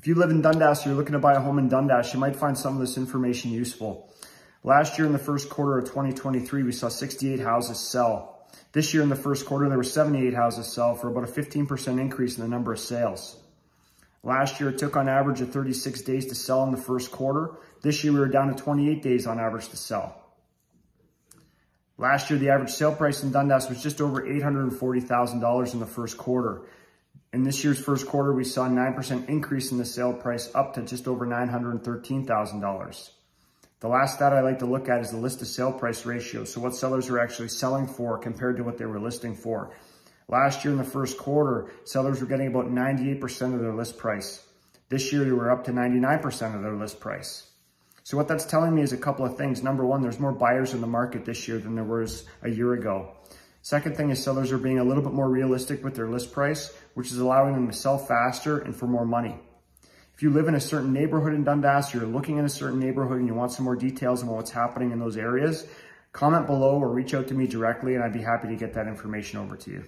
If you live in Dundas or you're looking to buy a home in Dundas, you might find some of this information useful. Last year in the first quarter of 2023, we saw 68 houses sell. This year in the first quarter, there were 78 houses sell for about a 15% increase in the number of sales. Last year, it took on average of 36 days to sell in the first quarter. This year, we were down to 28 days on average to sell. Last year, the average sale price in Dundas was just over $840,000 in the first quarter. In this year's first quarter, we saw a 9% increase in the sale price up to just over $913,000. The last stat I like to look at is the list to sale price ratio. So what sellers are actually selling for compared to what they were listing for. Last year in the first quarter, sellers were getting about 98% of their list price. This year, they were up to 99% of their list price. So what that's telling me is a couple of things. Number one, there's more buyers in the market this year than there was a year ago. Second thing is sellers are being a little bit more realistic with their list price, which is allowing them to sell faster and for more money. If you live in a certain neighborhood in Dundas, you're looking in a certain neighborhood and you want some more details on what's happening in those areas, comment below or reach out to me directly and I'd be happy to get that information over to you.